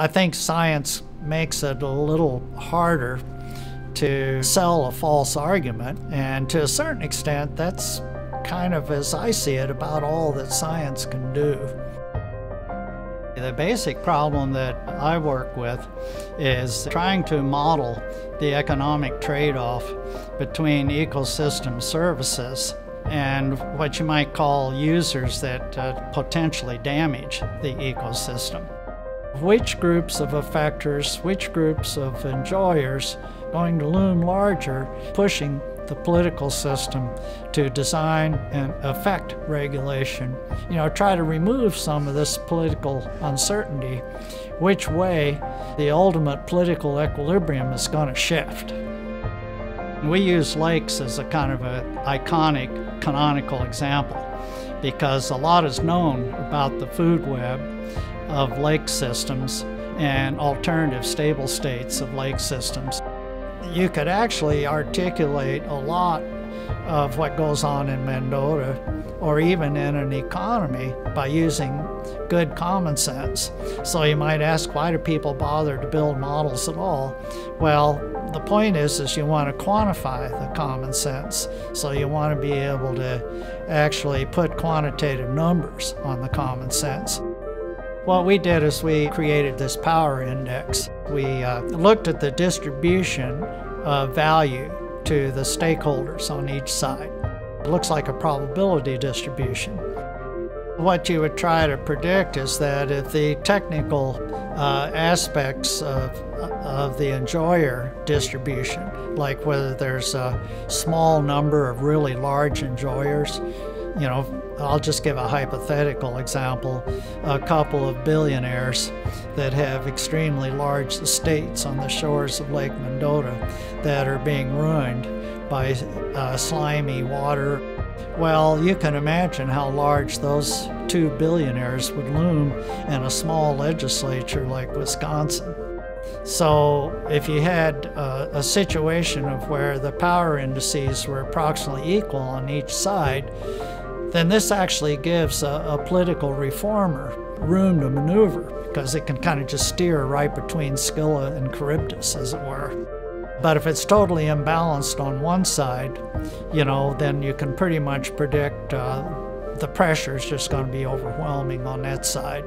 I think science makes it a little harder to sell a false argument, and to a certain extent, that's kind of, as I see it, about all that science can do. The basic problem that I work with is trying to model the economic trade off between ecosystem services and what you might call users that uh, potentially damage the ecosystem. Which groups of effectors, which groups of enjoyers going to loom larger, pushing the political system to design and affect regulation. You know, try to remove some of this political uncertainty, which way the ultimate political equilibrium is going to shift. We use lakes as a kind of an iconic, canonical example because a lot is known about the food web of lake systems and alternative stable states of lake systems. You could actually articulate a lot of what goes on in Mendota or even in an economy by using good common sense. So you might ask, why do people bother to build models at all? Well, the point is, is you want to quantify the common sense. So you want to be able to actually put quantitative numbers on the common sense. What we did is we created this power index. We uh, looked at the distribution of value to the stakeholders on each side. It looks like a probability distribution. What you would try to predict is that if the technical uh, aspects of, of the enjoyer distribution, like whether there's a small number of really large enjoyers, you know, I'll just give a hypothetical example. A couple of billionaires that have extremely large estates on the shores of Lake Mendota that are being ruined by uh, slimy water. Well, you can imagine how large those two billionaires would loom in a small legislature like Wisconsin. So, if you had uh, a situation of where the power indices were approximately equal on each side, then this actually gives a, a political reformer room to maneuver because it can kind of just steer right between Scylla and Charybdis, as it were. But if it's totally imbalanced on one side, you know, then you can pretty much predict uh, the pressure is just going to be overwhelming on that side.